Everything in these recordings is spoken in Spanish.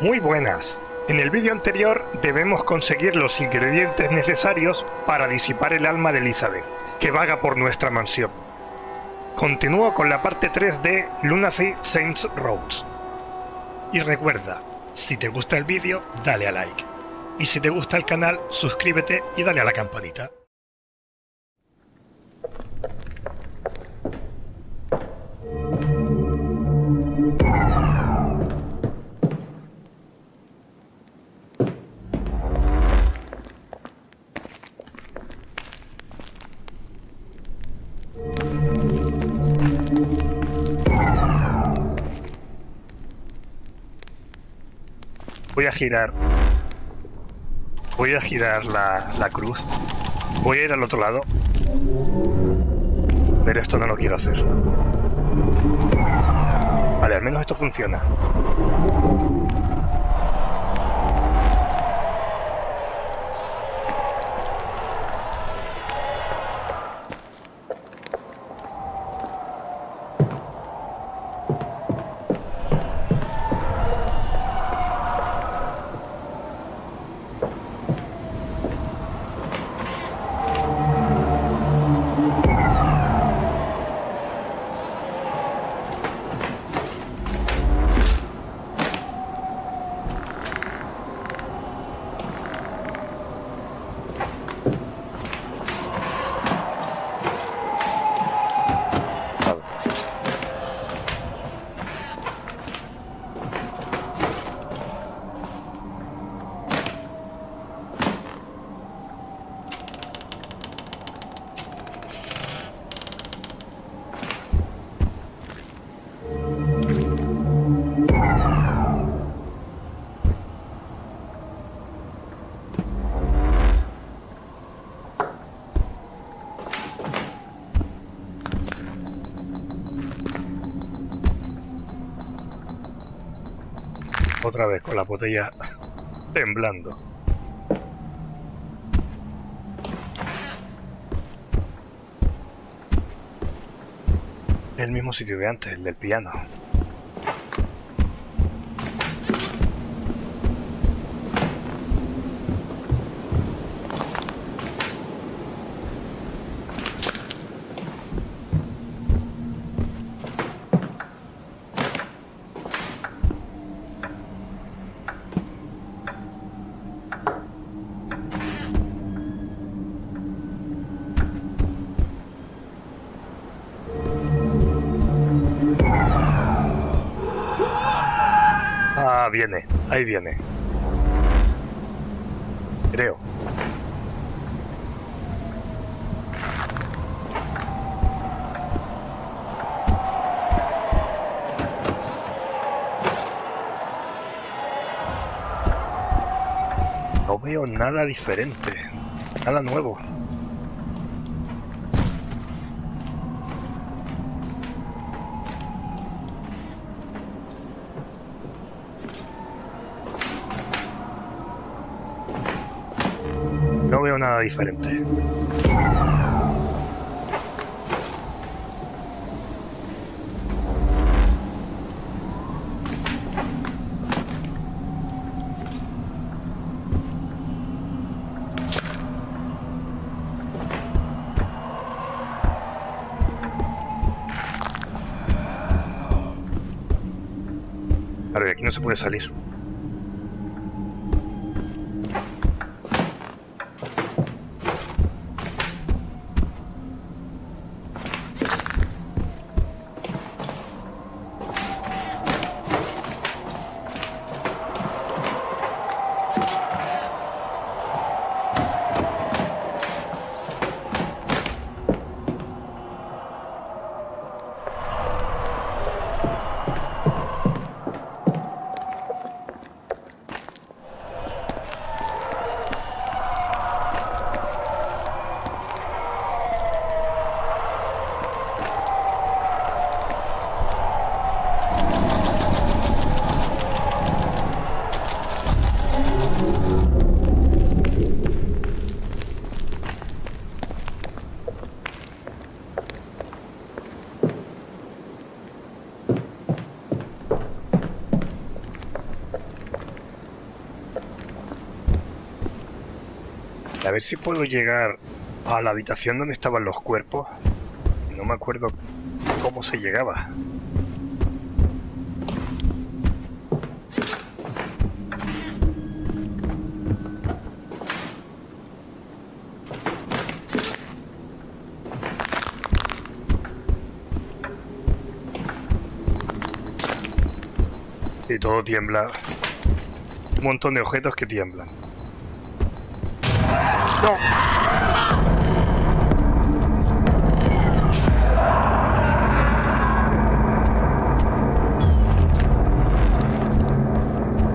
Muy buenas. En el vídeo anterior debemos conseguir los ingredientes necesarios para disipar el alma de Elizabeth, que vaga por nuestra mansión. Continúo con la parte 3 de Lunacy Saints Roads. Y recuerda, si te gusta el vídeo, dale a like. Y si te gusta el canal, suscríbete y dale a la campanita. Voy a girar. Voy a girar la, la cruz. Voy a ir al otro lado. Pero esto no lo quiero hacer. Vale, al menos esto funciona. La botella temblando. El mismo sitio de antes, el del piano. Ahí viene. Creo. No veo nada diferente, nada nuevo. Diferente. Claro, y aquí no se puede salir. Ver si puedo llegar a la habitación donde estaban los cuerpos. No me acuerdo cómo se llegaba. Y todo tiembla. Un montón de objetos que tiemblan.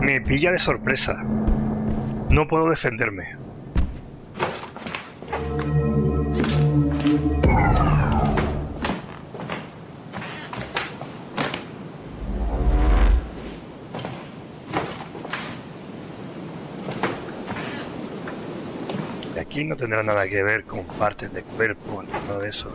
Me pilla de sorpresa. No puedo defenderme. Aquí no tendrá nada que ver con partes de cuerpo, nada de eso.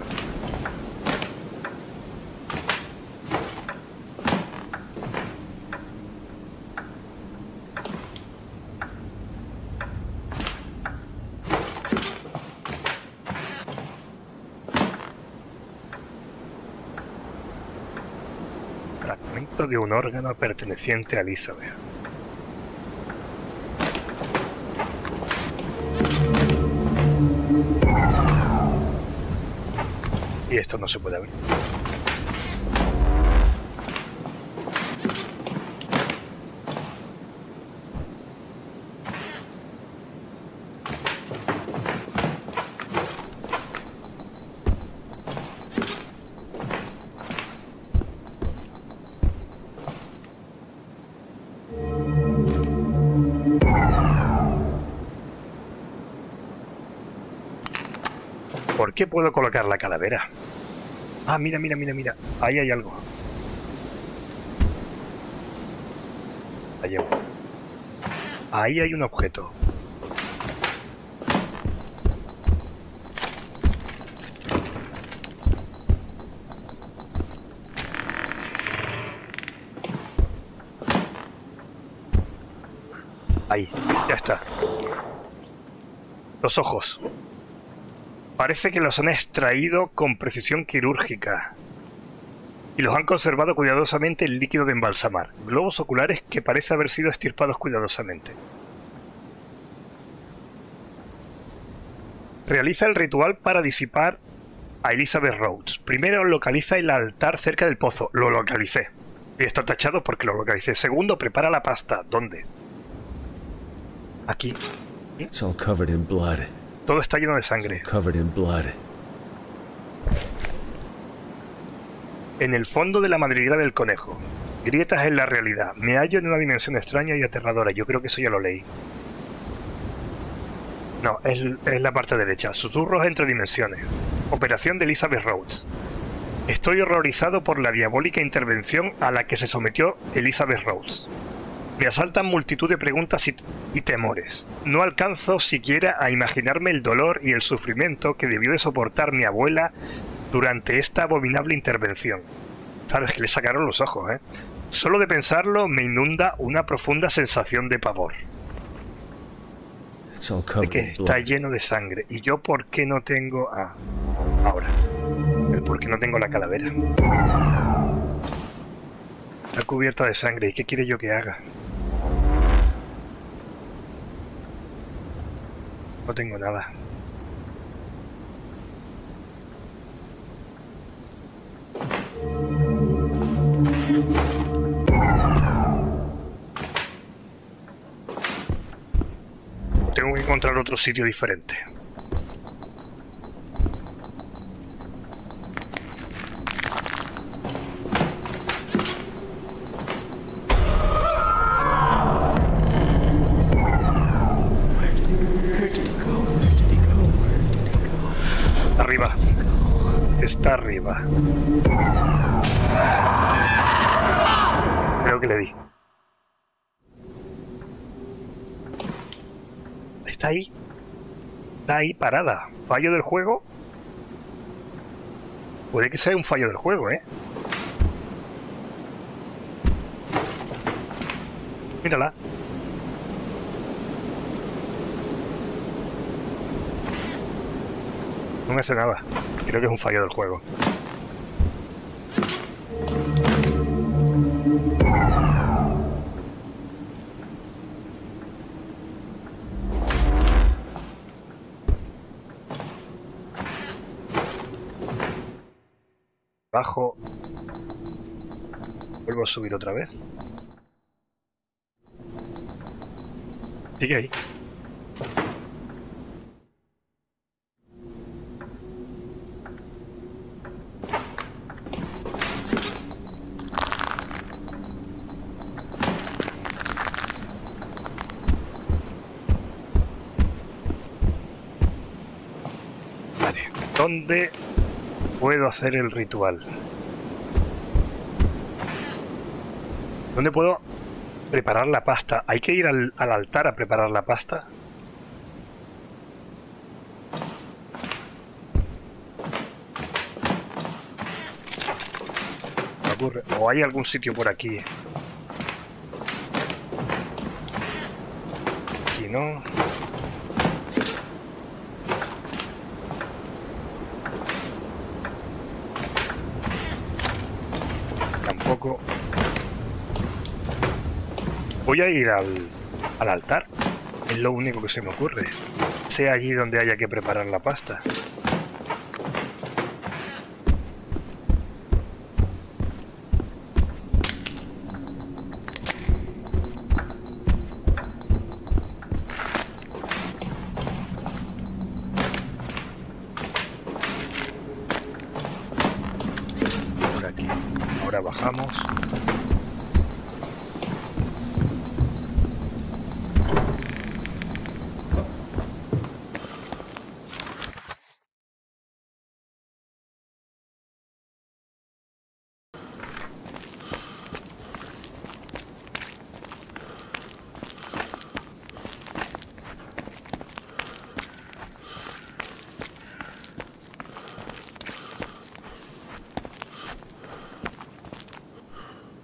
Fragmento de un órgano perteneciente a Elizabeth. Esto no se puede abrir. ¿Por qué puedo colocar la calavera? Ah, mira, mira, mira, mira. Ahí hay algo. Ahí, Ahí hay un objeto. Ahí, ya está. Los ojos. Parece que los han extraído con precisión quirúrgica y los han conservado cuidadosamente en líquido de embalsamar. Globos oculares que parece haber sido estirpados cuidadosamente. Realiza el ritual para disipar a Elizabeth Rhodes. Primero localiza el altar cerca del pozo. Lo localicé. Y está tachado porque lo localicé. Segundo, prepara la pasta. ¿Dónde? Aquí. It's all covered in blood. Todo está lleno de sangre. En el fondo de la madriguera del conejo. Grietas en la realidad. Me hallo en una dimensión extraña y aterradora. Yo creo que eso ya lo leí. No, es, es la parte derecha. Susurros entre dimensiones. Operación de Elizabeth Rhodes. Estoy horrorizado por la diabólica intervención a la que se sometió Elizabeth Rhodes. Me asaltan multitud de preguntas y, y, temores. No alcanzo siquiera a imaginarme el dolor y el sufrimiento que debió de soportar mi abuela durante esta abominable intervención. Claro, es que le sacaron los ojos, ¿eh? Solo de pensarlo me inunda una profunda sensación de pavor. De que está lleno de sangre. ¿Y yo por qué no tengo...? Ah, ahora. ¿Por qué no tengo la calavera? Está cubierta de sangre. ¿Y qué quiere yo que haga? No tengo nada. Tengo que encontrar otro sitio diferente. Creo que le di. Está ahí. Está ahí parada. ¿Fallo del juego? Puede que sea un fallo del juego, ¿eh? Mírala. No me hace nada. Creo que es un fallo del juego. Bajo. Vuelvo a subir otra vez. Sigue ahí. Vale, ¿dónde hacer el ritual? ¿Dónde puedo preparar la pasta? ¿Hay que ir al, al altar a preparar la pasta? Ocurre. ¿O hay algún sitio por aquí? Aquí no. Tampoco. Voy a ir al, al altar. Es lo único que se me ocurre. Sea allí donde haya que preparar la pasta. Por aquí. Ahora bajamos.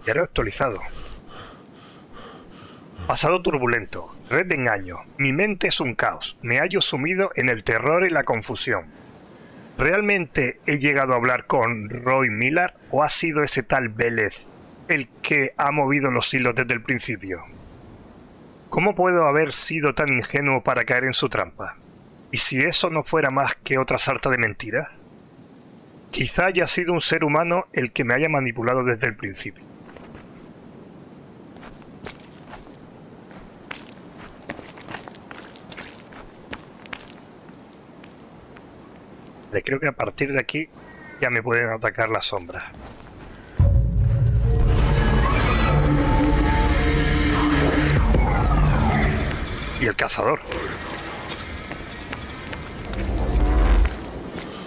Diario actualizado. Pasado turbulento. Red de engaño. Mi mente es un caos. Me hallo sumido en el terror y la confusión. ¿Realmente he llegado a hablar con Roy Miller o ha sido ese tal Vélez el que ha movido los hilos desde el principio? ¿Cómo puedo haber sido tan ingenuo para caer en su trampa? ¿Y si eso no fuera más que otra sarta de mentiras? Quizá haya sido un ser humano el que me haya manipulado desde el principio. Creo que a partir de aquí ya me pueden atacar las sombras. Y el cazador.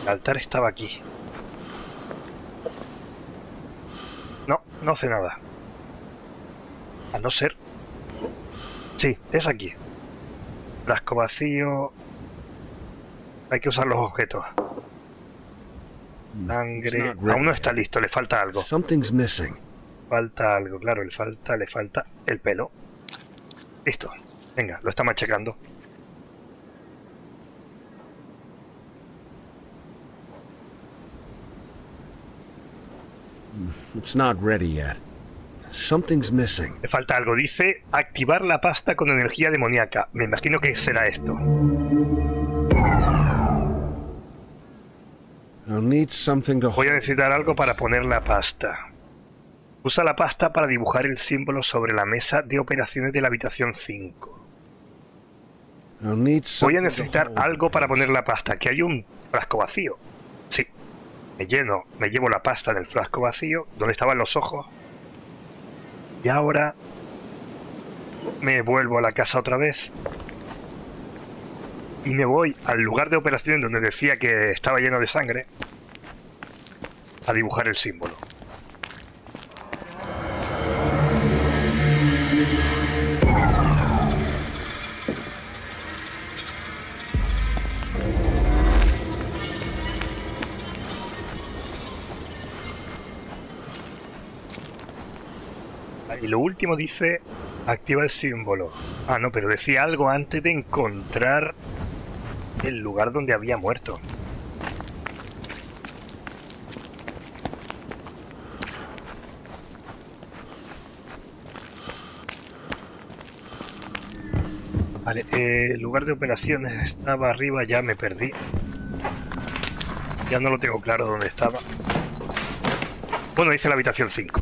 El altar estaba aquí. No, no hace nada. A no ser... Sí, es aquí. Frasco vacío... Hay que usar los objetos. Sangre... not ready Aún no está listo, le falta algo. Something's missing. Falta algo, claro, le falta, le falta el pelo. Listo. Venga, lo está machacando. It's not ready yet. Something's missing. Le falta algo. Dice activar la pasta con energía demoníaca. Me imagino que será esto. I'll need something to Voy a necesitar algo para poner la pasta. Usa la pasta para dibujar el símbolo sobre la mesa de operaciones de la habitación 5. I'll need Voy a necesitar algo para poner la pasta. Que hay un frasco vacío. Sí. Me lleno, me llevo la pasta del frasco vacío, donde estaban los ojos. Y ahora me vuelvo a la casa otra vez. Y me voy al lugar de operación donde decía que estaba lleno de sangre. A dibujar el símbolo. Y lo último dice activa el símbolo. Ah, no, pero decía algo antes de encontrar el lugar donde había muerto. Vale, eh, el lugar de operaciones estaba arriba, ya me perdí. Ya no lo tengo claro dónde estaba. Bueno, dice la habitación 5.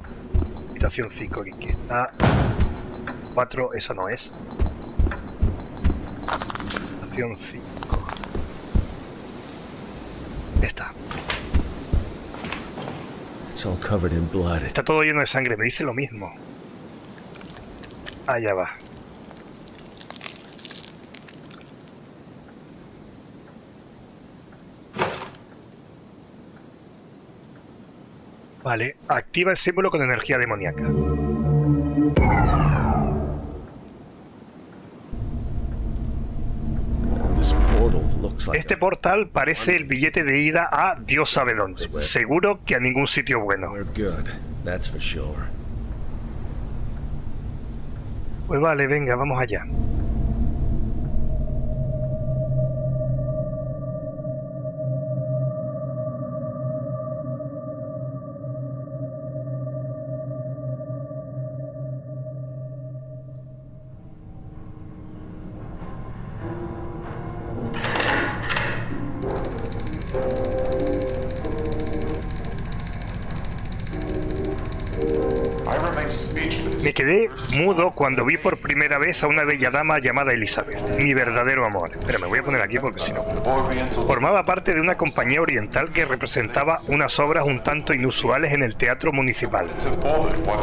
Habitación 5, aquí está. 4, esa no es. Habitación 5. Está. Está todo lleno de sangre, me dice lo mismo. Allá va. Vale, activa el símbolo con energía demoníaca. This portal looks like Este portal parece el billete de ida a Dios sabe dónde. Seguro que a ningún sitio bueno. Pues vale, venga, vamos allá. Quedé mudo cuando vi por primera vez a una bella dama llamada Elizabeth, mi verdadero amor. Pero me voy a poner aquí porque si no. Formaba parte de una compañía oriental que representaba unas obras un tanto inusuales en el teatro municipal.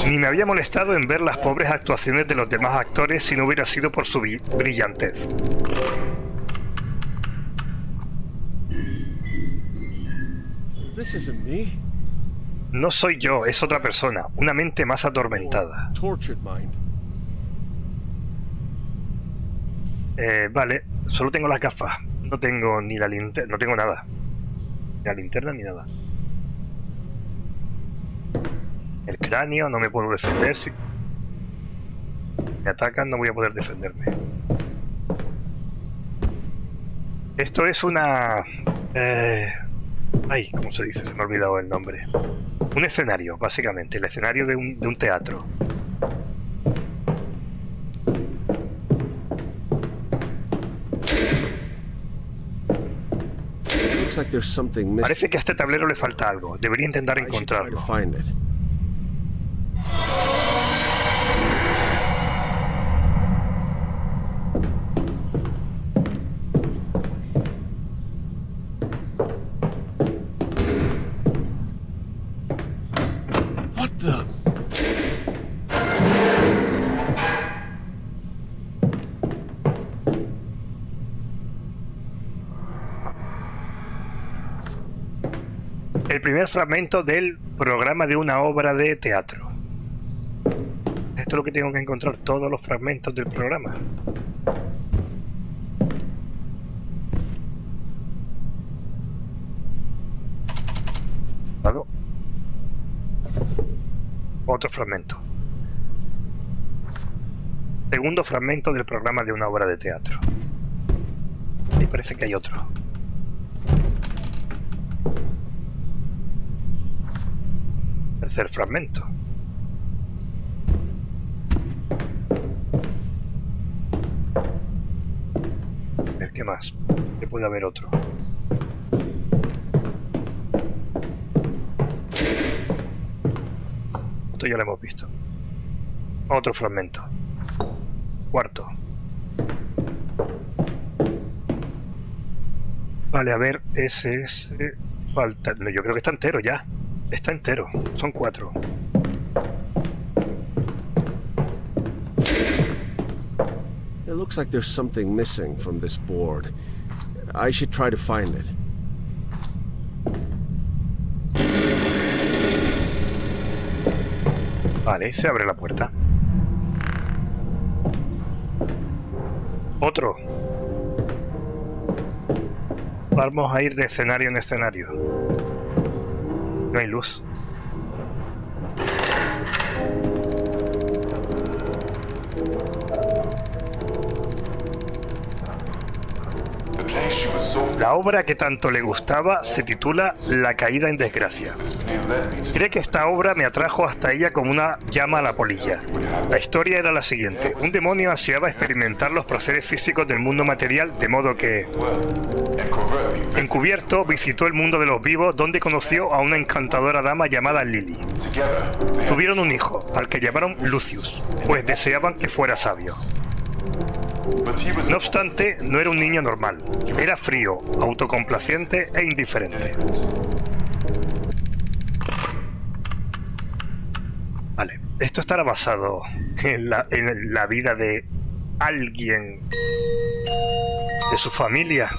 Ni me había molestado en ver las pobres actuaciones de los demás actores si no hubiera sido por su brillantez. No soy yo, es otra persona, una mente más atormentada. Eh, vale, solo tengo las gafas. No tengo ni la linterna, no tengo nada. Ni la linterna ni nada. El cráneo, no me puedo defender. Si me atacan, no voy a poder defenderme. Esto es una... Eh... Ay, ¿cómo se dice? Se me ha olvidado el nombre. Un escenario, básicamente. El escenario de un, de un teatro. Parece que a este tablero le falta algo. Debería intentar encontrarlo. Primer fragmento del programa de una obra de teatro. Esto es lo que tengo que encontrar, todos los fragmentos del programa. Otro fragmento. Segundo fragmento del programa de una obra de teatro. Y parece que hay otro. Tercer fragmento. A ver qué más. Que puede haber otro. Esto ya lo hemos visto. Otro fragmento. Cuarto. Vale, a ver, ese es... eh, Falta... Yo creo que está entero ya. Está entero. Son cuatro. It looks like there's something missing from this board. I should try to find it. Vale, se abre la puerta. Otro. Vamos a ir de escenario en escenario. No hay luz. La obra que tanto le gustaba se titula La caída en desgracia. Cree que esta obra me atrajo hasta ella como una llama a la polilla. La historia era la siguiente. Un demonio ansiaba experimentar los placeres físicos del mundo material, de modo que, encubierto, visitó el mundo de los vivos donde conoció a una encantadora dama llamada Lily. Tuvieron un hijo, al que llamaron Lucius, pues deseaban que fuera sabio. No obstante, no era un niño normal. Era frío, autocomplaciente e indiferente. Vale, esto estará basado en la, en la vida de alguien de su familia.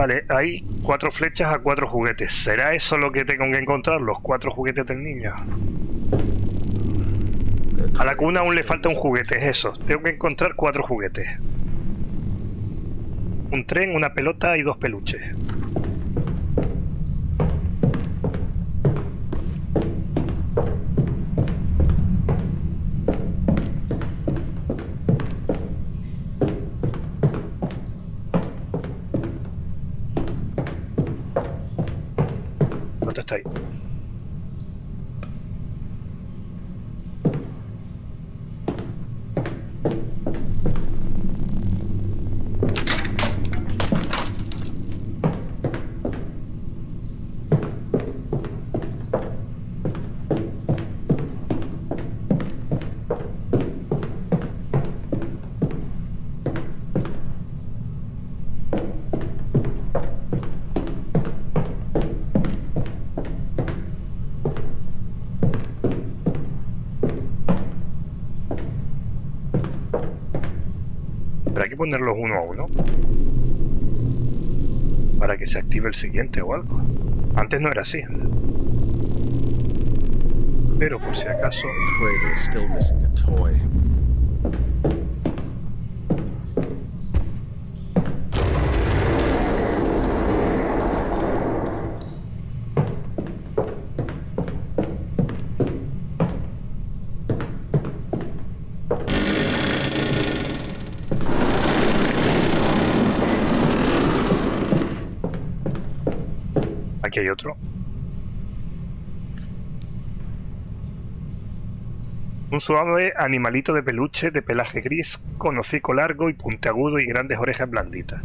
Vale, hay cuatro flechas a cuatro juguetes. ¿Será eso lo que tengo que encontrar? Los cuatro juguetes del niño. A la cuna aún le falta un juguete, es eso. Tengo que encontrar cuatro juguetes. Un tren, una pelota y dos peluches. Ponerlos uno a uno. Para que se active el siguiente o algo. Antes no era así. Pero por si acaso... Hay otro. Un suave animalito de peluche de pelaje gris con hocico largo y puntiagudo y grandes orejas blanditas.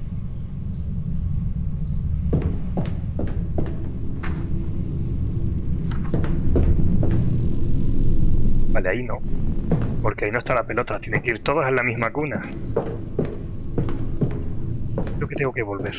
Vale, ahí no. Porque ahí no está la pelota. Tienen que ir todos en la misma cuna. Creo que tengo que volver.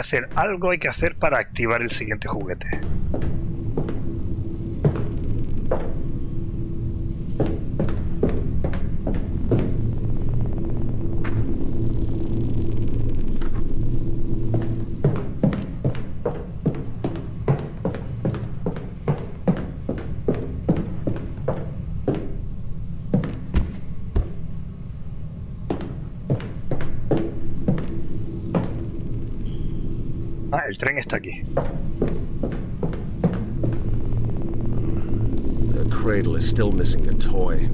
Que hacer algo, hay que hacer para activar el siguiente juguete. Tren está aquí. The cradle is still missing a toy.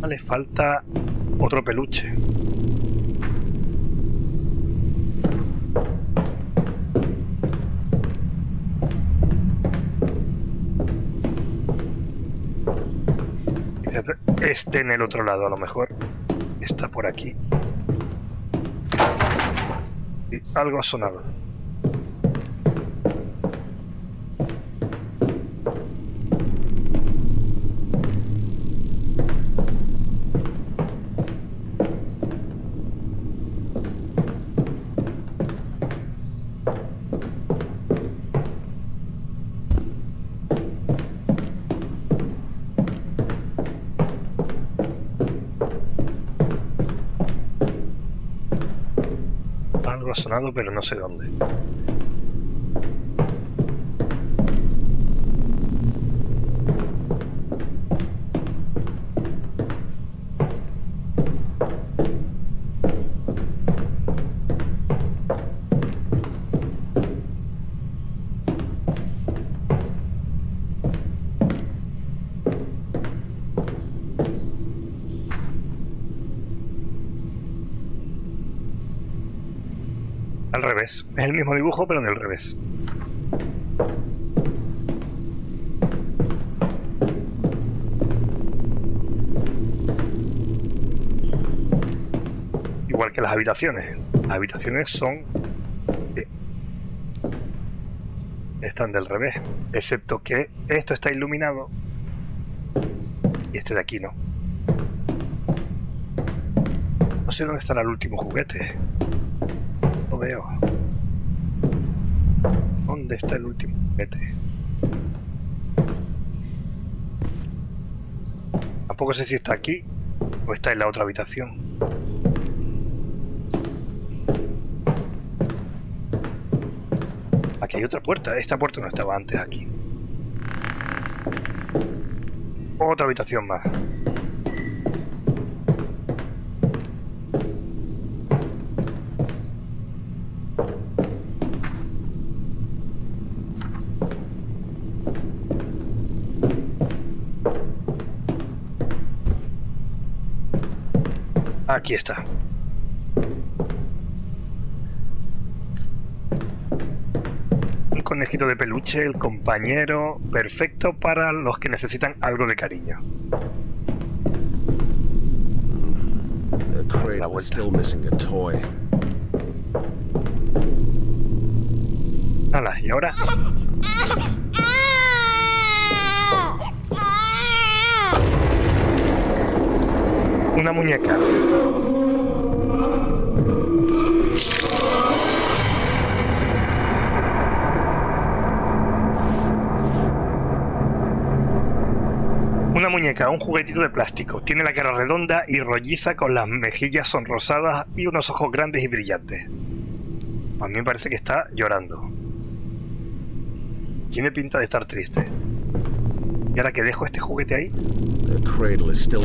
Vale, falta otro peluche. Este en el otro lado, a lo mejor. Está por aquí. Algo ha pero no sé dónde. Al revés. Es el mismo dibujo, pero del revés. Igual que las habitaciones. Las habitaciones son... eh, Están del revés. Excepto que esto está iluminado. Y este de aquí no. No sé dónde estará el último juguete. Veo. ¿Dónde está el último juguete? Tampoco sé si está aquí o está en la otra habitación. Aquí hay otra puerta. Esta puerta no estaba antes aquí. Otra habitación más. Aquí está. Un conejito de peluche, el compañero, perfecto para los que necesitan algo de cariño. La vuelta. y ahora una muñeca. Una muñeca, un juguetito de plástico. Tiene la cara redonda y rolliza con las mejillas sonrosadas y unos ojos grandes y brillantes. A mí me parece que está llorando. Tiene pinta de estar triste. Y ahora que dejo este juguete ahí, The cradle is still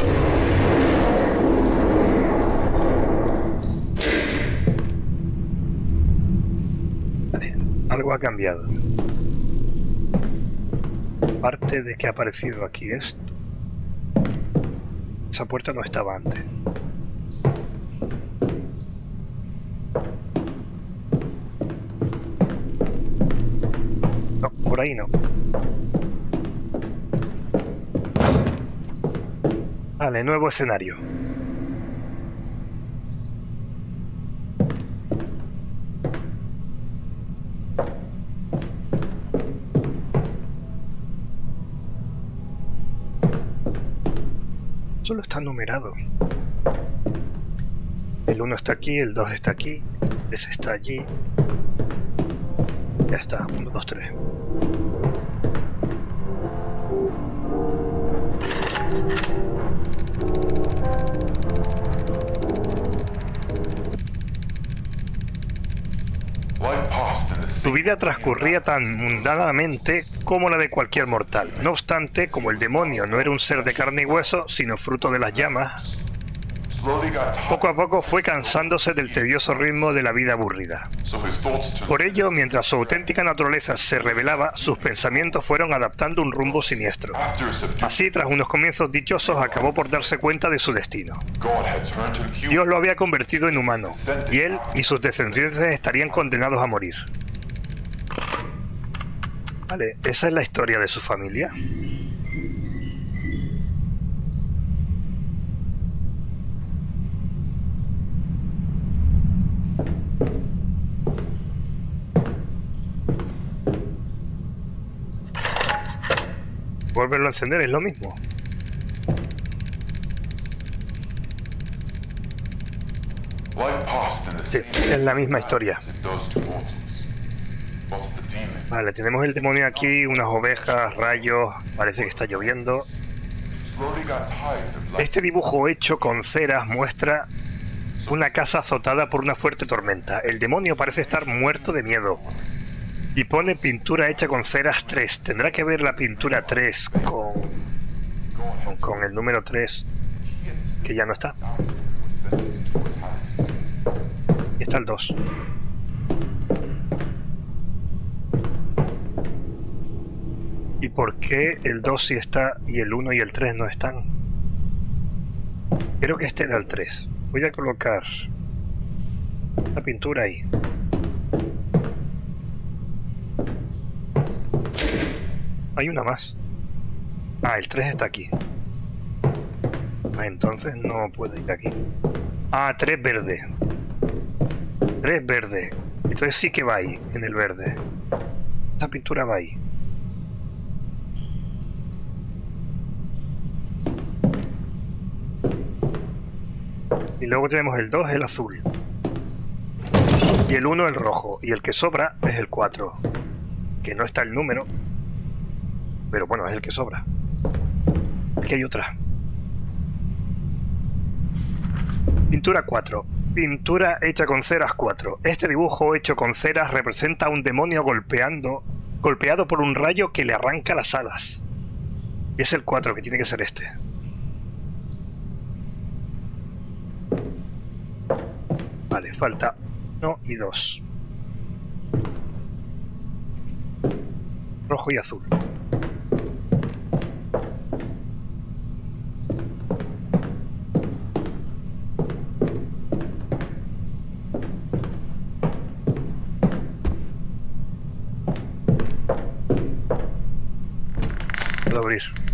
vale, algo ha cambiado. Parte de que ha aparecido aquí esto. Esa puerta no estaba antes. No, por ahí no. Vale, nuevo escenario. Solo está numerado. El 1 está aquí, el 2 está aquí, ese está allí. Ya está, 1, 2, 3. Life passed in the Su vida transcurría tan mundanamente como la de cualquier mortal. No obstante, como el demonio no era un ser de carne y hueso, sino fruto de las llamas, poco a poco fue cansándose del tedioso ritmo de la vida aburrida. Por ello, mientras su auténtica naturaleza se revelaba, sus pensamientos fueron adaptando un rumbo siniestro. Así, tras unos comienzos dichosos, acabó por darse cuenta de su destino. Dios lo había convertido en humano, y él y sus descendientes estarían condenados a morir. Vale, esa es la historia de su familia. Vuelverlo a encender, es lo mismo. Sí, es la misma historia. Vale, tenemos el demonio aquí, unas ovejas, rayos, parece que está lloviendo. Este dibujo hecho con ceras muestra Una casa azotada por una fuerte tormenta. El demonio parece estar muerto de miedo. Y pone pintura hecha con ceras 3. Tendrá que ver la pintura 3 con, con, con el número 3, que ya no está. Y está el 2. Por qué el 2 sí está y el 1 y el 3 no están? Creo que este era el 3. Voy a colocar la pintura ahí. Hay una más. Ah, el 3 está aquí. Ah, entonces no puede ir aquí. Ah, 3 verde. 3 verde. Entonces sí que va ahí, en el verde. Esta pintura va ahí. Luego tenemos el 2, el azul. Y el 1, el rojo. Y el que sobra es el 4. Que no está el número. Pero bueno, es el que sobra. Aquí hay otra. Pintura 4. Pintura hecha con ceras 4. Este dibujo hecho con ceras representa a un demonio golpeando, golpeado por un rayo que le arranca las alas. Y es el 4 que tiene que ser este. Vale, falta 1 y 2. Rojo y azul. Abrir.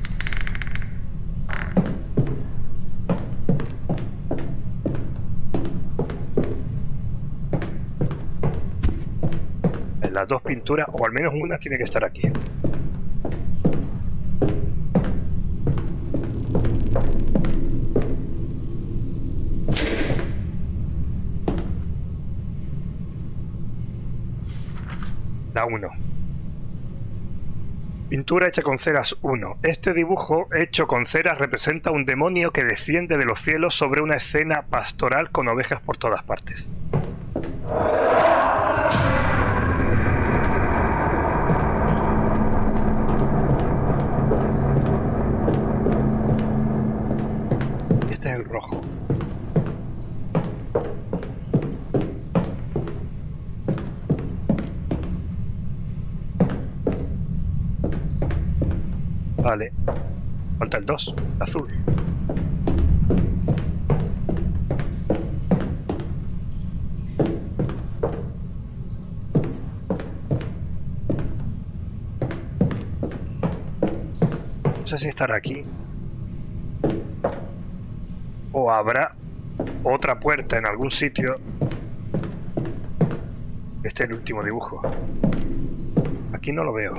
Dos pinturas, o al menos una, tiene que estar aquí. La 1. Pintura hecha con ceras 1. Este dibujo hecho con ceras representa un demonio que desciende de los cielos sobre una escena pastoral con ovejas por todas partes. Sé si estará aquí. O habrá otra puerta en algún sitio. Este es el último dibujo. Aquí no lo veo.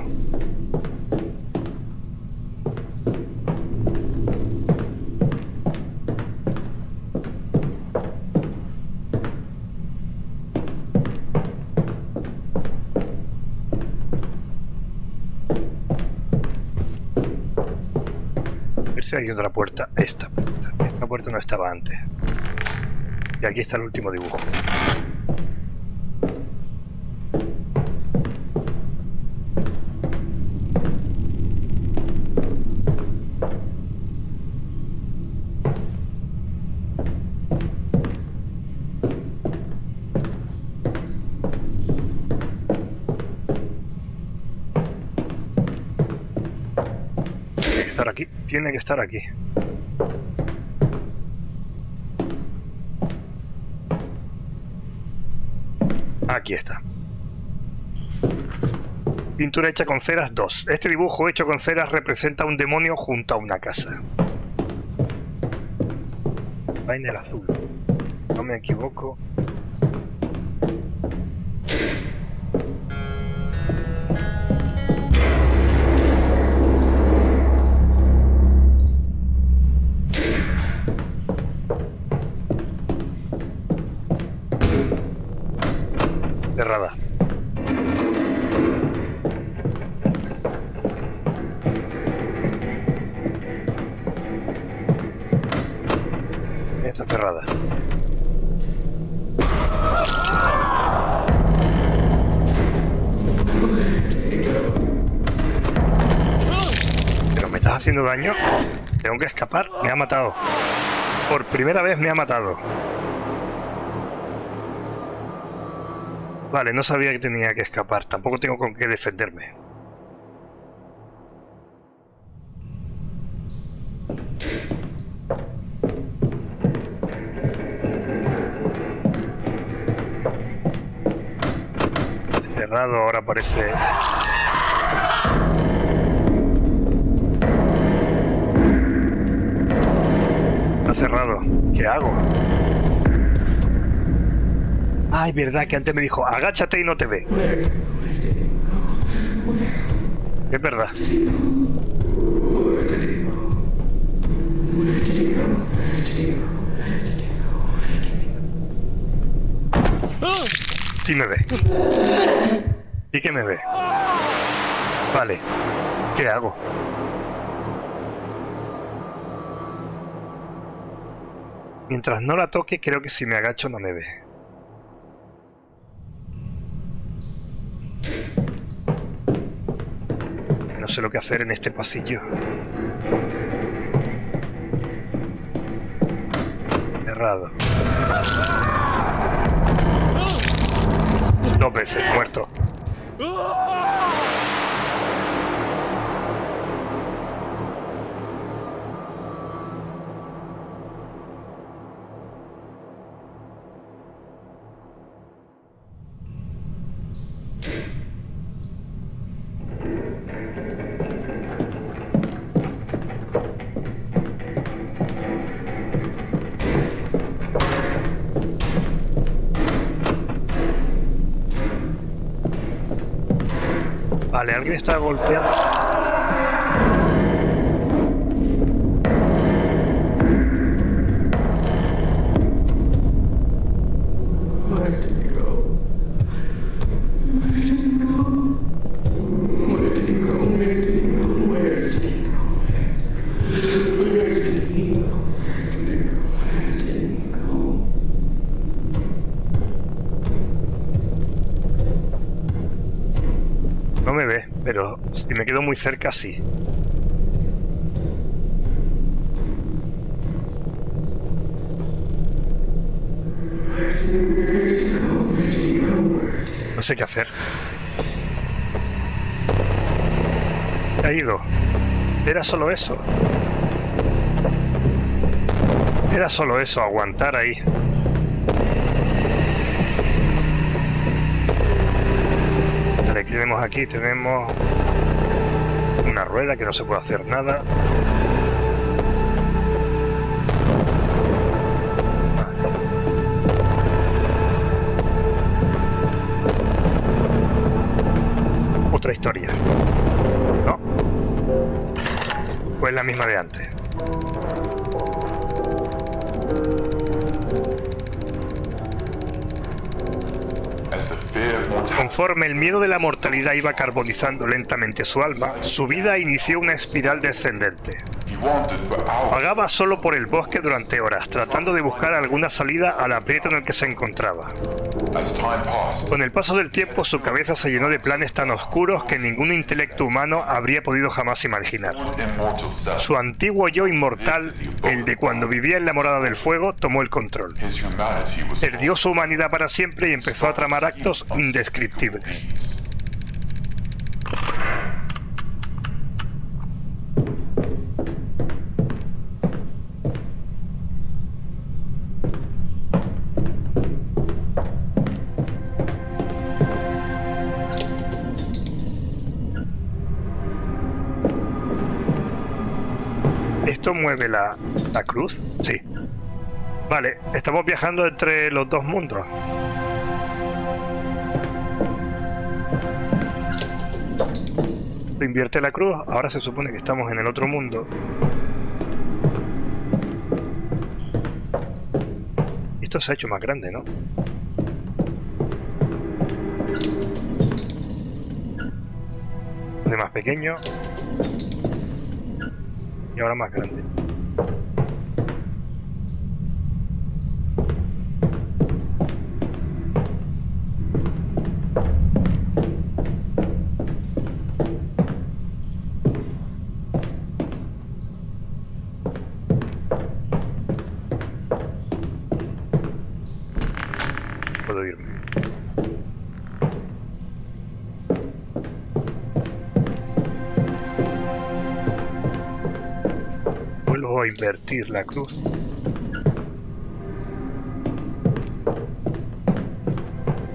A ver si hay otra puerta. Esta puerta. Esta puerta no estaba antes. Y aquí está el último dibujo. Tiene que estar aquí. Aquí está. Pintura hecha con ceras 2. Este dibujo hecho con ceras representa a un demonio junto a una casa. Va en el azul. No me equivoco. está cerrada. Pero me estás haciendo daño. Tengo que escapar. Me ha matado. Por primera vez me ha matado. Vale, no sabía que tenía que escapar. Tampoco tengo con qué defenderme. Parece... Está cerrado. ¿Qué hago? Ay, verdad que antes me dijo, agáchate y no te ve. Es verdad. Sí me ve. ¿Y qué me ve? Vale. ¿Qué hago? Mientras no la toque, creo que si me agacho no me ve. No sé lo que hacer en este pasillo. Cerrado. Dos veces, muerto. Ah! Vale, alguien está golpeando. Si me quedo muy cerca, sí. No sé qué hacer. Ha ido. Era solo eso. Era solo eso, aguantar ahí. Tenemos aquí? Tenemos una rueda que no se puede hacer nada. Otra historia. ¿No? Pues la misma de antes. Conforme el miedo de la mortalidad iba carbonizando lentamente su alma, su vida inició una espiral descendente. Vagaba solo por el bosque durante horas, tratando de buscar alguna salida al aprieto en el que se encontraba. Con el paso del tiempo, su cabeza se llenó de planes tan oscuros que ningún intelecto humano habría podido jamás imaginar. Su antiguo yo inmortal, el de cuando vivía en la morada del fuego, tomó el control. Perdió su humanidad para siempre y empezó a tramar actos indescriptibles. Mueve la, la cruz? Sí. Vale, estamos viajando entre los dos mundos. Invierte la cruz, ahora se supone que estamos en el otro mundo. Esto se ha hecho más grande, ¿no? De más pequeño. Y ahora más grande. Invertir la cruz.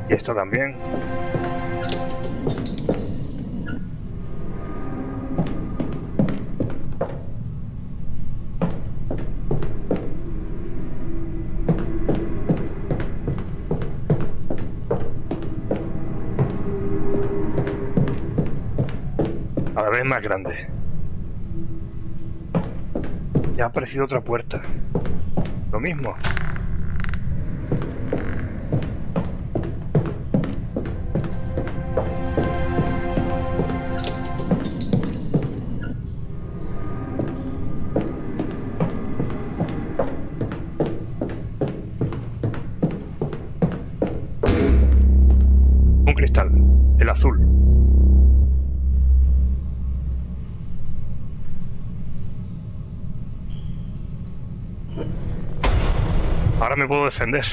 Y esto también. Más grande. Ya ha aparecido otra puerta. Lo mismo. Puedo defender.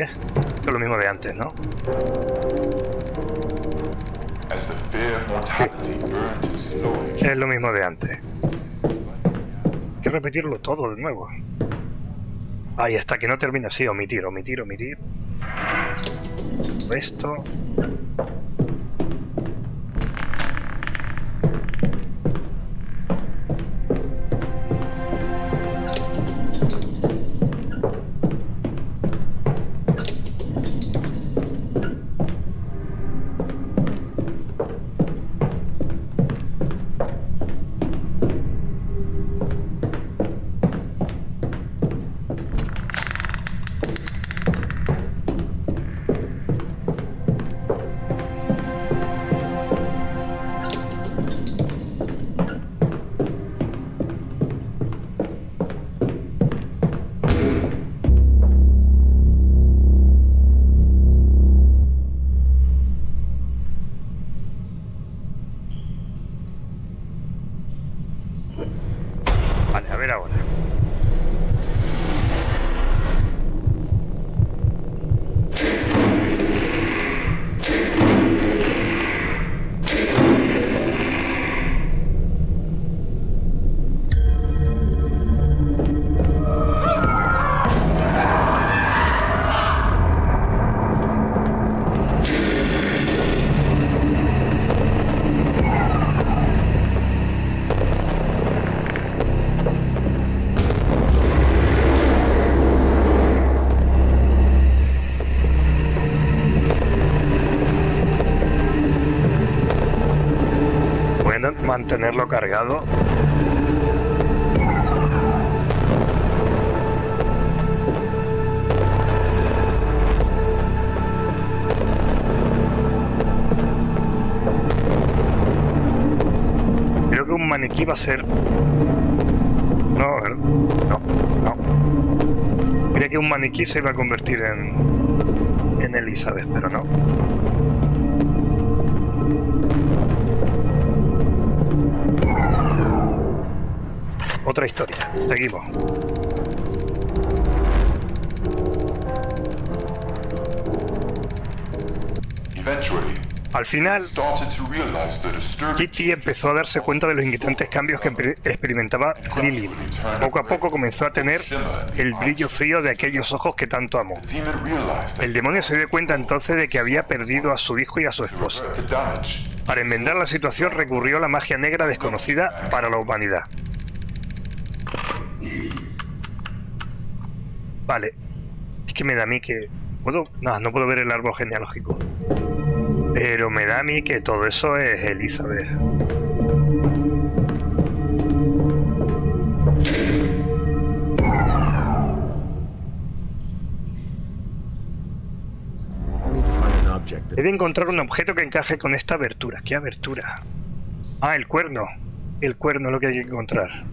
Esto es lo mismo de antes, ¿no? Es lo mismo de antes. Hay que repetirlo todo de nuevo. Ahí hasta que no termine así, omitir, omitir, omitir. Esto. Mantenerlo cargado. Creo que un maniquí va a ser... No, no, no. Creía que un maniquí se iba a convertir en... en Elizabeth, pero no. Otra historia. Seguimos. Al final, Kitty empezó a darse cuenta de los inquietantes cambios que experimentaba Lily. Poco a poco comenzó a tener el brillo frío de aquellos ojos que tanto amó. El demonio se dio cuenta entonces de que había perdido a su hijo y a su esposa. Para enmendar la situación recurrió a la magia negra desconocida para la humanidad. Vale. Es que me da a mí que... ¿Puedo? No, no puedo ver el árbol genealógico. Pero me da a mí que todo eso es Elizabeth. He de encontrar un objeto que encaje con esta abertura. ¿Qué abertura? Ah, el cuerno. El cuerno es lo que hay que encontrar.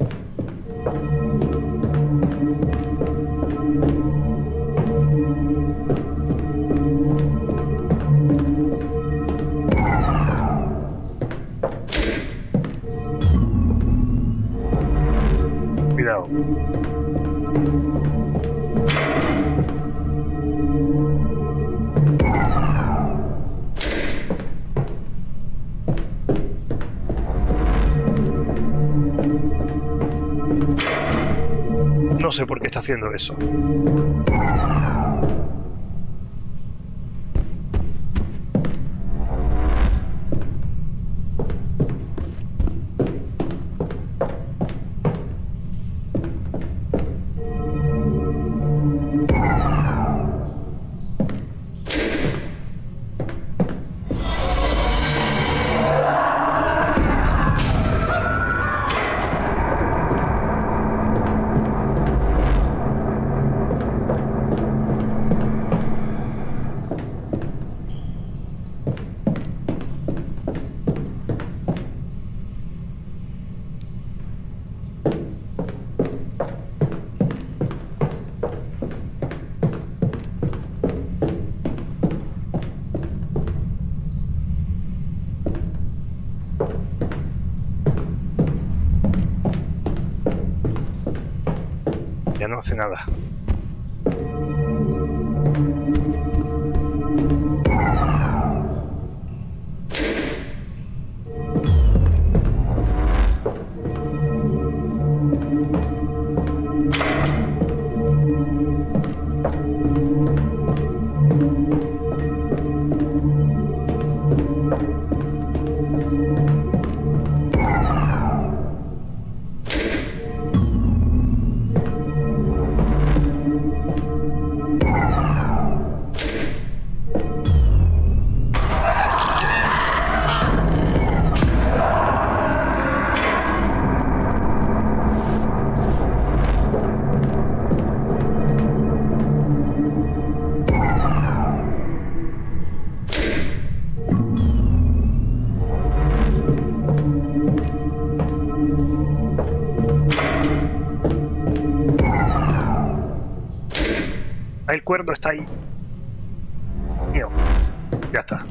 No sé por qué está haciendo eso. Hace nada. Cuerno está ahí. Mío. Ya está.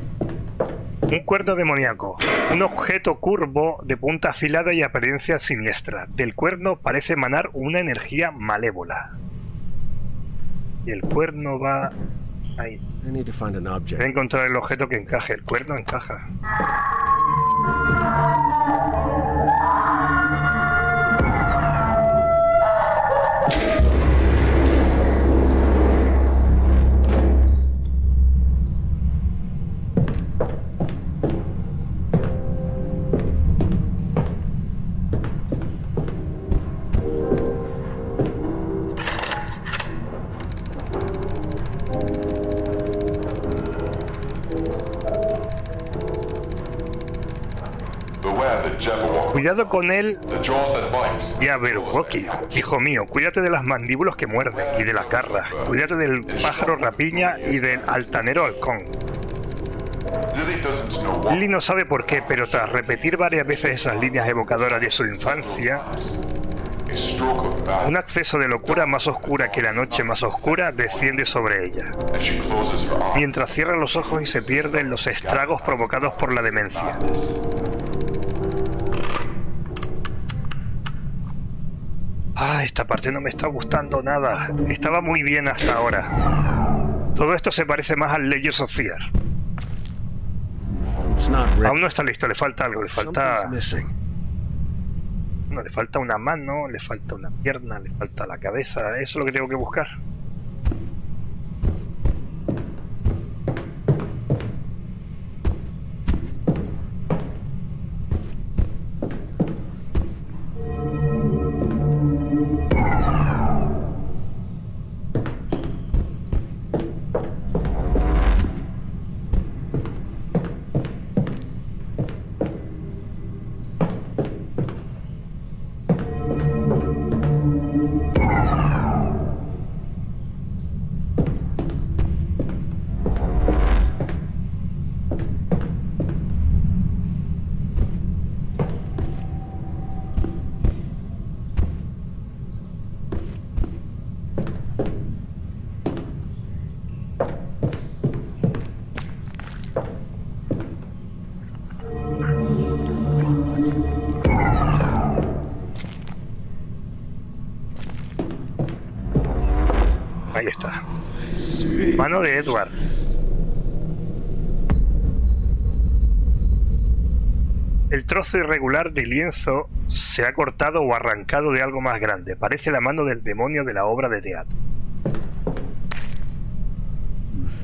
Un cuerno demoníaco. Un objeto curvo de punta afilada y apariencia siniestra. Del cuerno parece emanar una energía malévola. Y el cuerno va ahí. Voy a encontrar el objeto que encaje. El cuerno encaja. Cuidado con él. Ya, pero Rocky, hijo mío, cuídate de las mandíbulas que muerden y de la garra. Cuídate del pájaro rapiña y del altanero halcón. Lily no sabe por qué, pero tras repetir varias veces esas líneas evocadoras de su infancia, un acceso de locura más oscura que la noche más oscura desciende sobre ella, mientras cierra los ojos y se pierde en los estragos provocados por la demencia. Ah, esta parte no me está gustando nada. Estaba muy bien hasta ahora. Todo esto se parece más al Layers of Fear. Aún no está listo, le falta algo, le falta... No, le falta una mano, le falta una pierna, le falta la cabeza. Eso es lo que tengo que buscar. De Edward. El trozo irregular de lienzo se ha cortado o arrancado de algo más grande. Parece la mano del demonio de la obra de teatro.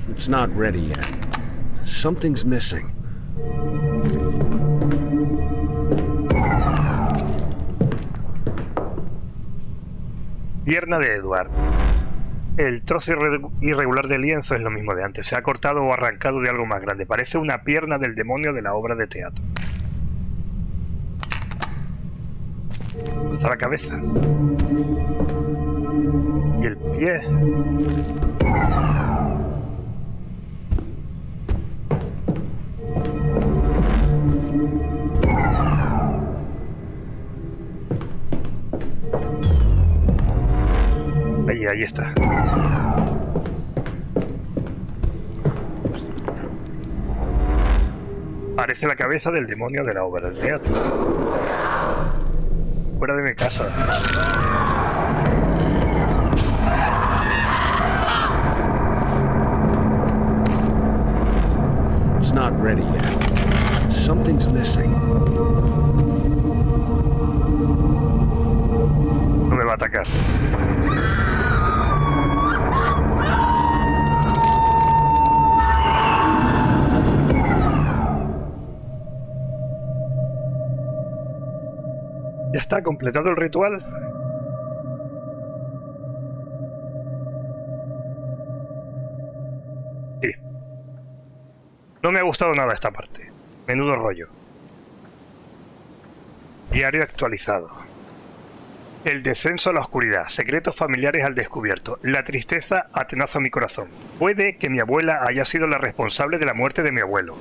It's not ready yet. Something's missing. Pierna de Edward. El trozo irre- irregular de lienzo es lo mismo de antes. Se ha cortado o arrancado de algo más grande. Parece una pierna del demonio de la obra de teatro. La cabeza. Y el pie. Ahí, ahí está. Parece la cabeza del demonio de la obra del teatro. Fuera de mi casa. It's not ready yet. Something's missing. No me va a atacar. Está completado el ritual. Sí. No me ha gustado nada esta parte. Menudo rollo. Diario actualizado. El descenso a la oscuridad, secretos familiares al descubierto, la tristeza atenaza mi corazón. Puede que mi abuela haya sido la responsable de la muerte de mi abuelo.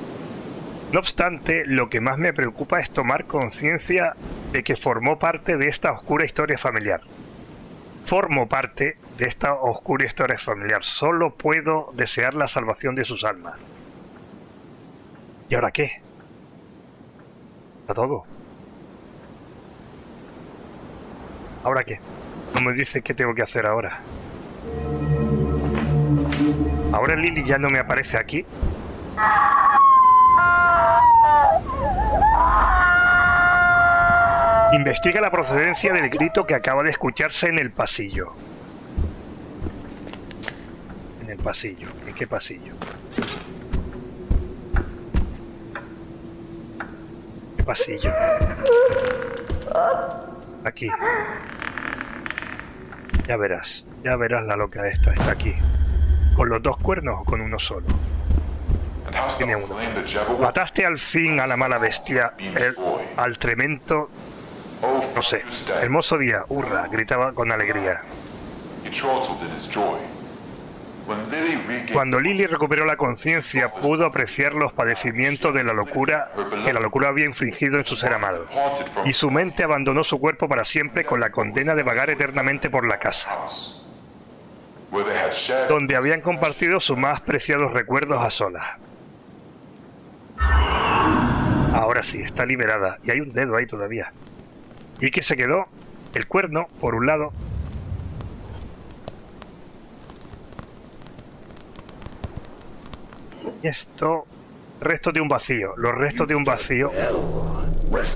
No obstante, lo que más me preocupa es tomar conciencia de que formó parte de esta oscura historia familiar. Formo parte de esta oscura historia familiar. Solo puedo desear la salvación de sus almas. ¿Y ahora qué? Está todo. ¿Ahora qué? No me dice qué tengo que hacer ahora. Ahora Lily ya no me aparece aquí. Investiga la procedencia del grito que acaba de escucharse en el pasillo. En el pasillo. ¿En qué pasillo? ¿Qué pasillo? Aquí. Ya verás, ya verás la loca esta, está aquí. ¿Con los dos cuernos o con uno solo? Tiene uno. Mataste al fin a la mala bestia, al tremendo, no sé, hermoso día, hurra, gritaba con alegría. Cuando Lily recuperó la conciencia, pudo apreciar los padecimientos de la locura que la locura había infligido en su ser amado. Y su mente abandonó su cuerpo para siempre con la condena de vagar eternamente por la casa, donde habían compartido sus más preciados recuerdos a solas. Ahora sí, está liberada. Y hay un dedo ahí todavía. ¿Y que se quedó? El cuerno, por un lado. Y esto... Restos de un vacío. Los restos de un vacío.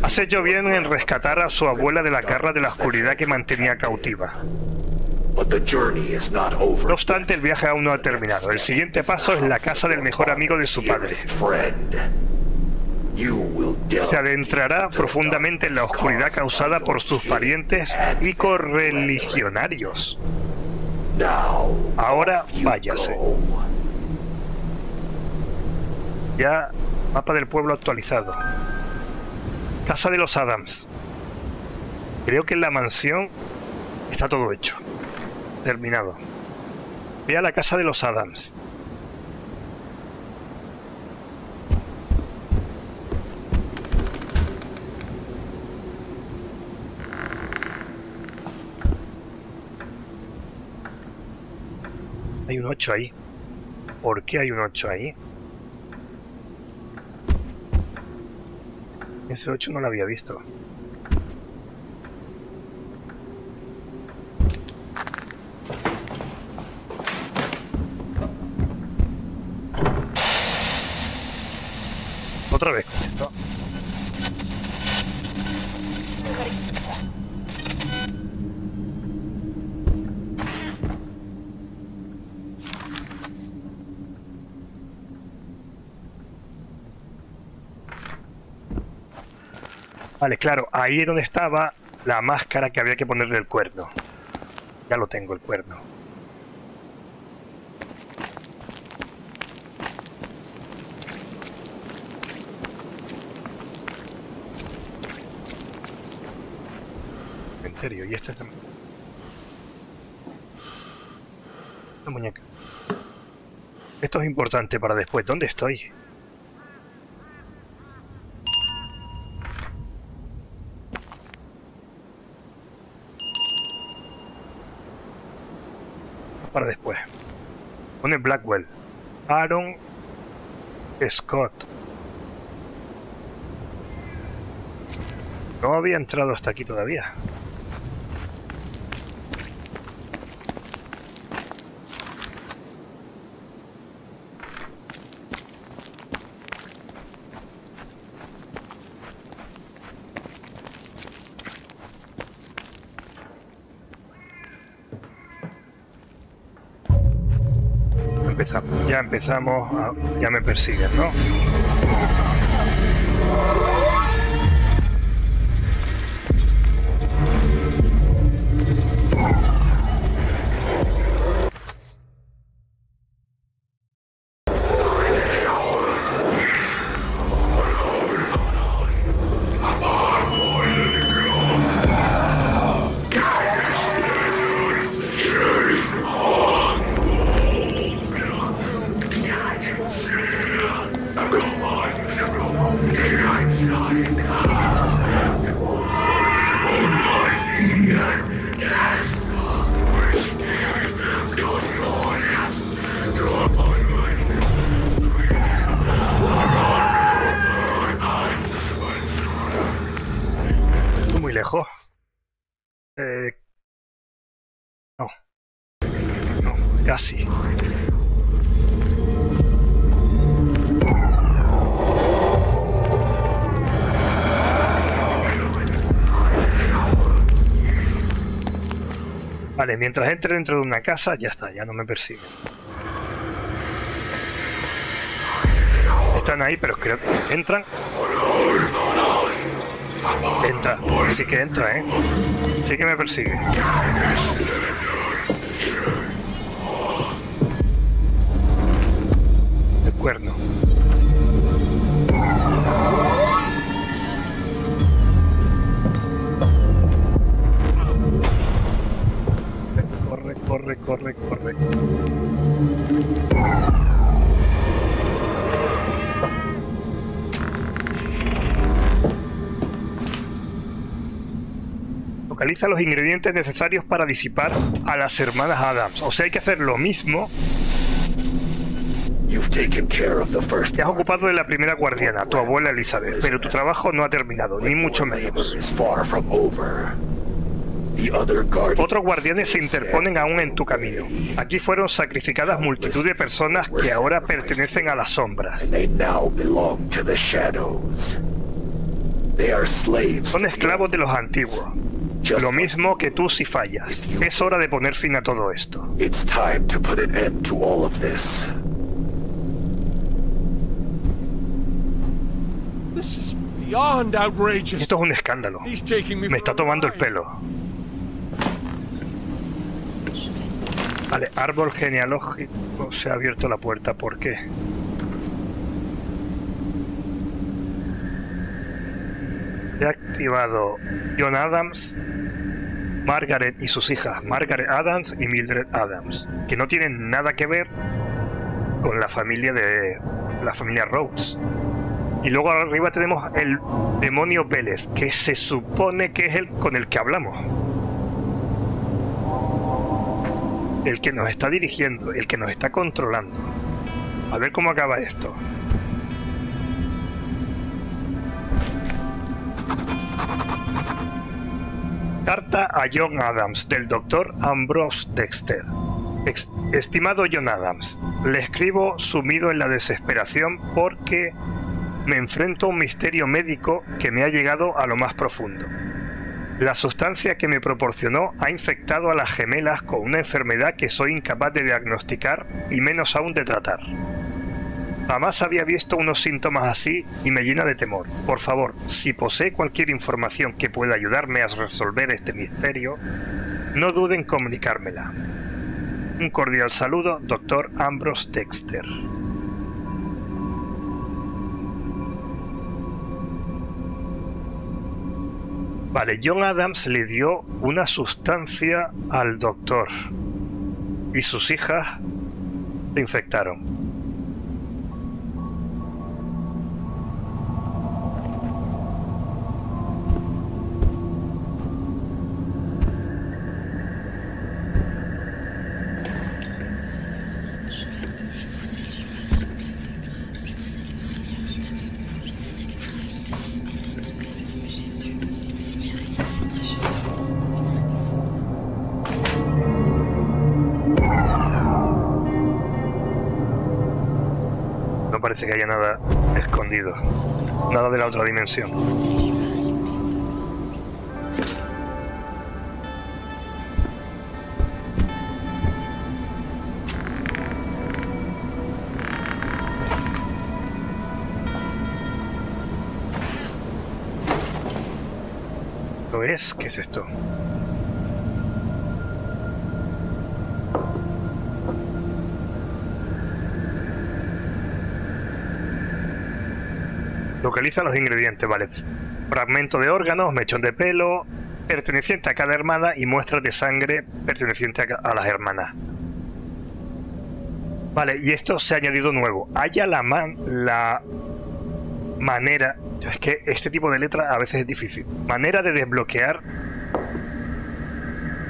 Has hecho bien en rescatar a su abuela de la garra de la oscuridad que mantenía cautiva. But the journey is not No obstante, el viaje aún no ha terminado. El siguiente paso es la casa del mejor amigo de su padre. Se adentrará profundamente en la oscuridad causada por sus parientes y correligionarios. Ahora váyase. Ya, mapa del pueblo actualizado. Casa de los Adams. Creo que en la mansión está todo hecho. Terminado. Ve a la casa de los Adams. Hay un 8 ahí. ¿Por qué hay un 8 ahí? Ese 8 no lo había visto. Otra vez. Vale, claro, ahí es donde estaba la máscara que había que ponerle el cuerno. Ya lo tengo el cuerno. Cementerio, y este es también. La muñeca. Esto es importante para después. ¿Dónde estoy? para después. Pone Blackwell. Aaron Scott. No había entrado hasta aquí todavía. Empezamos, empezamos, a- ya me persiguen, ¿no? Vale, mientras entre dentro de una casa, ya está, ya no me persiguen. Están ahí, pero creo que entran. Entra, sí que entra, ¿eh? Sí que me persigue. El cuerno. Corre, corre, corre. Localiza los ingredientes necesarios para disipar a las hermanas Adams. O sea, hay que hacer lo mismo You've taken care of the first Te has ocupado de la primera guardiana, tu abuela Elizabeth, pero tu trabajo no ha terminado, ni mucho menos. Otros guardianes se interponen aún en tu camino. Aquí fueron sacrificadas multitud de personas que ahora pertenecen a las sombras. they now belong to the shadows. They are slaves. Son esclavos de los antiguos. Lo mismo que tú si fallas. Es hora de poner fin a todo esto. It's time to put an end to all of this. This is beyond outrageous. Esto es un escándalo. He's taking me está tomando el pelo. Vale, árbol genealógico. Se ha abierto la puerta. ¿Por qué? He activado John Adams, Margaret y sus hijas, Margaret Adams y Mildred Adams, que no tienen nada que ver con la familia de la familia Rhodes. Y luego arriba tenemos el demonio Vélez, que se supone que es el con el que hablamos. El que nos está dirigiendo, el que nos está controlando. A ver cómo acaba esto. Carta a John Adams del Dr. Ambrose Dexter. Ex- Estimado John Adams, le escribo sumido en la desesperación porque me enfrento a un misterio médico que me ha llegado a lo más profundo. La sustancia que me proporcionó ha infectado a las gemelas con una enfermedad que soy incapaz de diagnosticar y menos aún de tratar. Jamás había visto unos síntomas así y me llena de temor. Por favor, si posee cualquier información que pueda ayudarme a resolver este misterio, no duden en comunicármela. Un cordial saludo, Dr. Ambrose Dexter. Vale, John Adams le dio una sustancia al doctor y sus hijas se infectaron. Otra dimensión. Localiza los ingredientes, vale. Fragmento de órganos, mechón de pelo, perteneciente a cada hermana y muestras de sangre perteneciente a, las hermanas. Vale, y esto se ha añadido nuevo. Haya la, la manera... Es que este tipo de letra a veces es difícil. Manera de desbloquear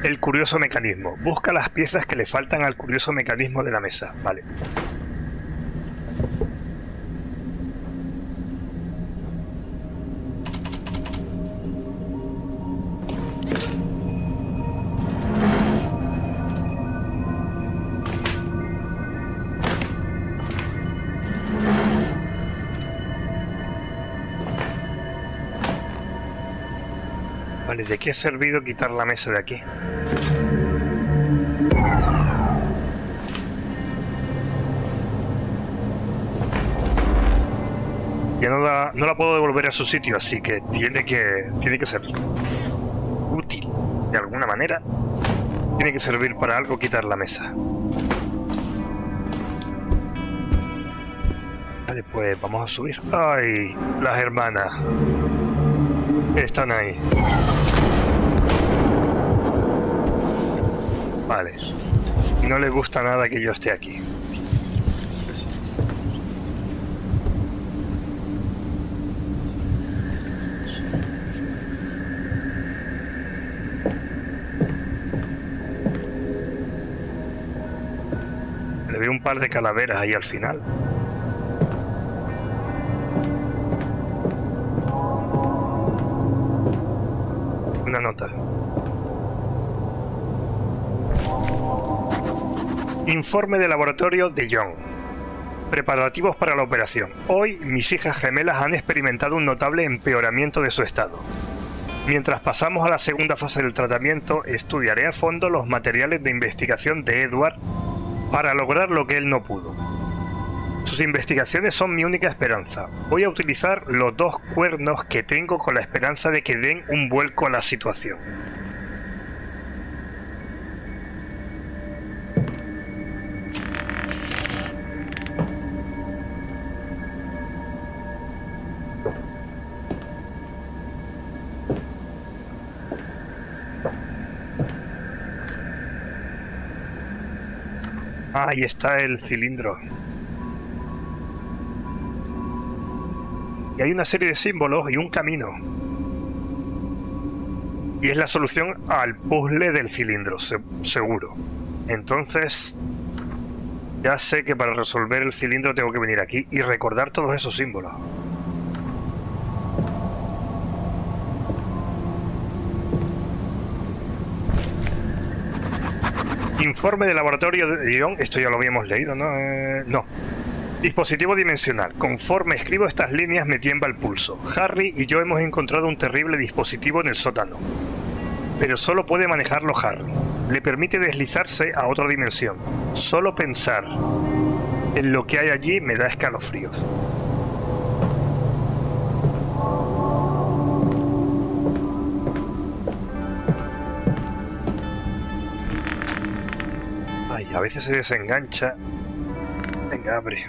el curioso mecanismo. Busca las piezas que le faltan al curioso mecanismo de la mesa. Vale. Vale, ¿de qué ha servido quitar la mesa de aquí? Ya no la, no la puedo devolver a su sitio, así que tiene que tiene que ser útil de alguna manera. Tiene que servir para algo quitar la mesa. Vale, pues vamos a subir. ¡Ay! Las hermanas. Están ahí. Vale. No le gusta nada que yo esté aquí. Le veo un par de calaveras ahí al final. Informe de laboratorio de John. Preparativos para la operación. Hoy mis hijas gemelas han experimentado un notable empeoramiento de su estado. Mientras pasamos a la segunda fase del tratamiento, estudiaré a fondo los materiales de investigación de Edward para lograr lo que él no pudo. Sus investigaciones son mi única esperanza. Voy a utilizar los dos cuernos que tengo con la esperanza de que den un vuelco a la situación. Ah, ahí está el cilindro. Y hay una serie de símbolos y un camino. Y es la solución al puzzle del cilindro, se- seguro. Entonces, Ya sé que para resolver el cilindro tengo que venir aquí y recordar todos esos símbolos. Informe de laboratorio de Lyon. Esto ya lo habíamos leído, ¿no? Eh, no. Dispositivo dimensional. Conforme escribo estas líneas me tiembla el pulso. Harry y yo hemos encontrado un terrible dispositivo en el sótano. Pero solo puede manejarlo Harry. Le permite deslizarse a otra dimensión. Solo pensar en lo que hay allí me da escalofríos. A veces se desengancha. Venga, abre.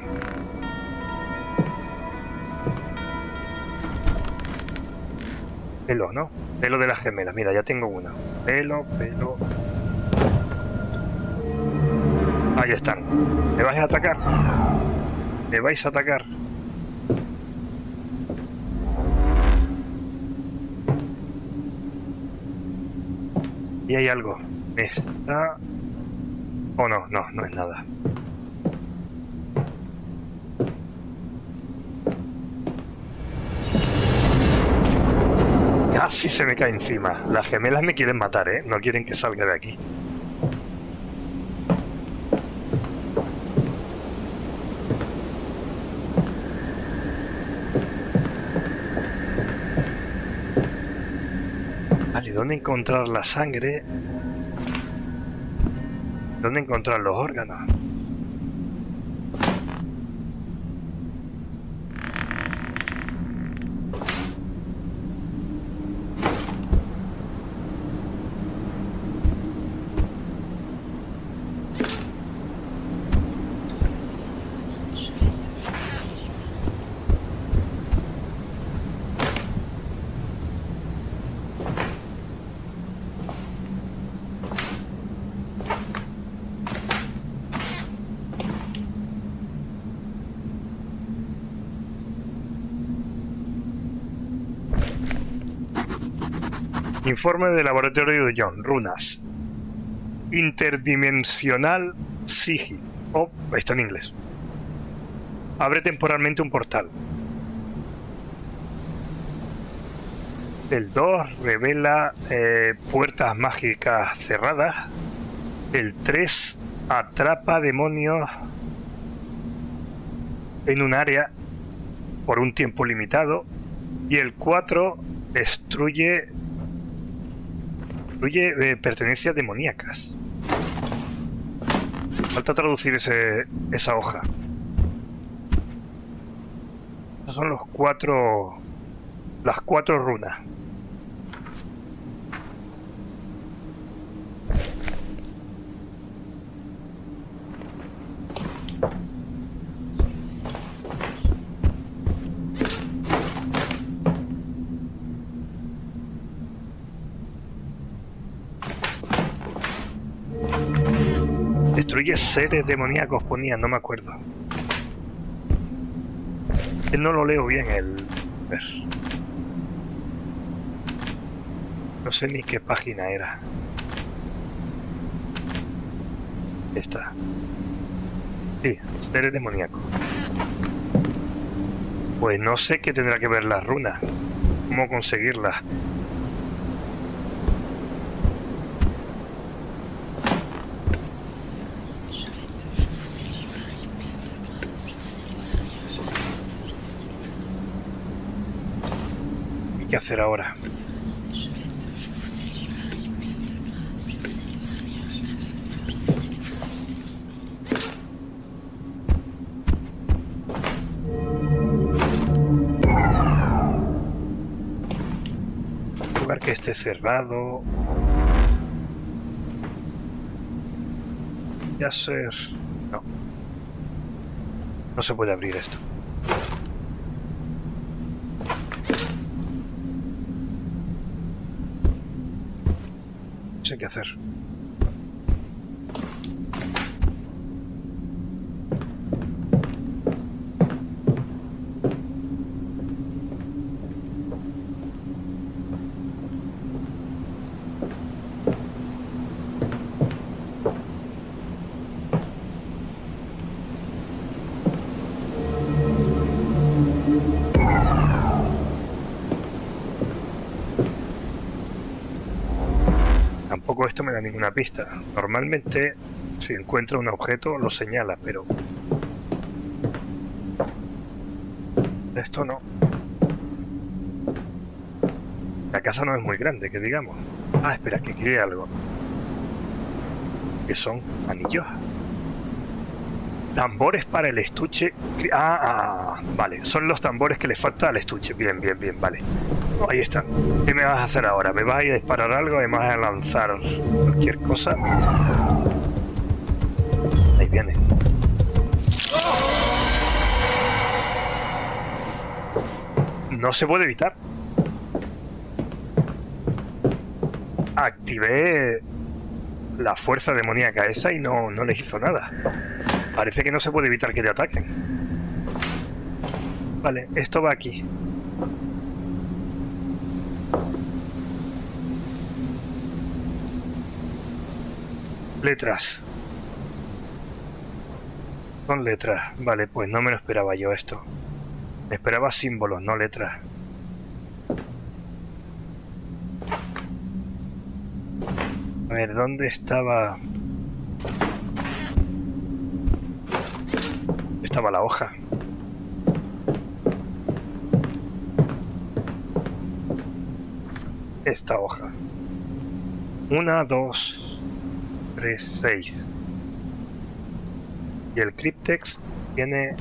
Pelo, ¿no? Pelo de las gemelas. Mira, ya tengo una. Pelo, pelo. Ahí están. ¿Me vais a atacar? ¿Me vais a atacar? Y hay algo. Está... Oh, no, no, no es nada. Casi se me cae encima. Las gemelas me quieren matar, ¿eh? No quieren que salga de aquí. Vale, ¿dónde encontrar la sangre? ¿Dónde encontrar los órganos? Informe del laboratorio de John. Runas. Interdimensional Sigil. Oh, está en inglés. Abre temporalmente un portal. El 2 revela eh, puertas mágicas cerradas. El 3 atrapa demonios en un área por un tiempo limitado. Y el 4 destruye incluye eh, pertenencias demoníacas. Falta traducir ese, esa hoja. Estos son los cuatro. Las cuatro runas. Destruye seres demoníacos, ponía, no me acuerdo. No lo leo bien el... No sé ni qué página era. Esta. Sí, seres demoníacos. Pues no sé qué tendrá que ver las runas. Cómo conseguirlas. Qué hacer ahora? Lugar que esté cerrado. Ya ser. No. No se puede abrir esto. No sé qué hacer. Ninguna pista. Normalmente, si encuentra un objeto, lo señala, pero... Esto no. La casa no es muy grande, que digamos. Ah, espera, que quiere algo. Que son anillos. Tambores para el estuche. Ah, ah, vale. Son los tambores que le falta al estuche. Bien, bien, bien, vale. Ahí están. ¿Qué me vas a hacer ahora? ¿Me vas a ir a disparar algo? ¿Me vas a lanzar cualquier cosa? Ahí viene. No se puede evitar. Activé la fuerza demoníaca esa y no, no les hizo nada. Parece que no se puede evitar que te ataquen. Vale, esto va aquí. Letras. Son letras. Vale, pues no me lo esperaba yo esto. Me esperaba símbolos, no letras. A ver, ¿dónde estaba? Estaba la hoja. Esta hoja. Una, dos, tres, seis. Y el cryptex tiene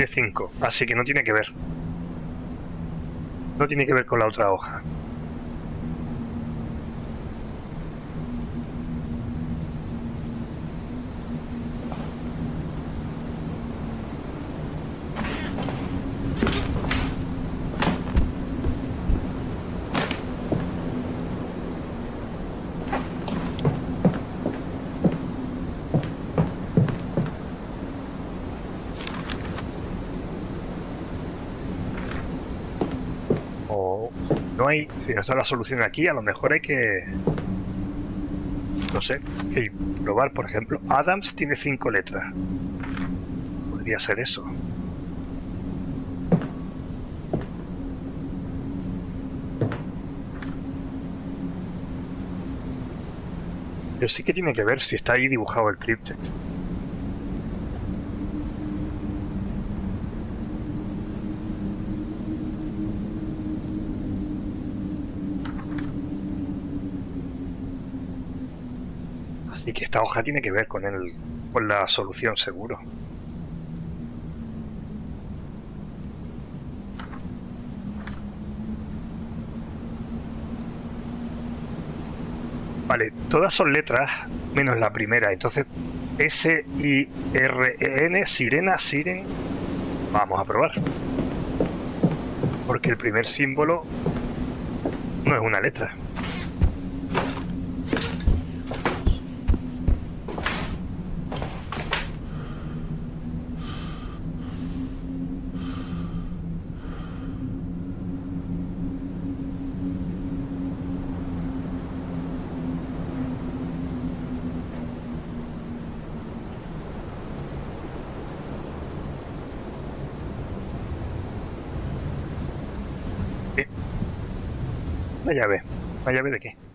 de 5, así que no tiene que ver. No tiene que ver con la otra hoja. O no si no está la solución aquí, a lo mejor hay que, no sé, que probar, por ejemplo. Adams tiene cinco letras. Podría ser eso. Pero sí que tiene que ver si está ahí dibujado el cryptex. Esta hoja tiene que ver con el, con la solución seguro. Vale, todas son letras menos la primera. Entonces, S I R E N, sirena, siren. Vamos a probar. Porque el primer símbolo no es una letra. ¿La llave de qué?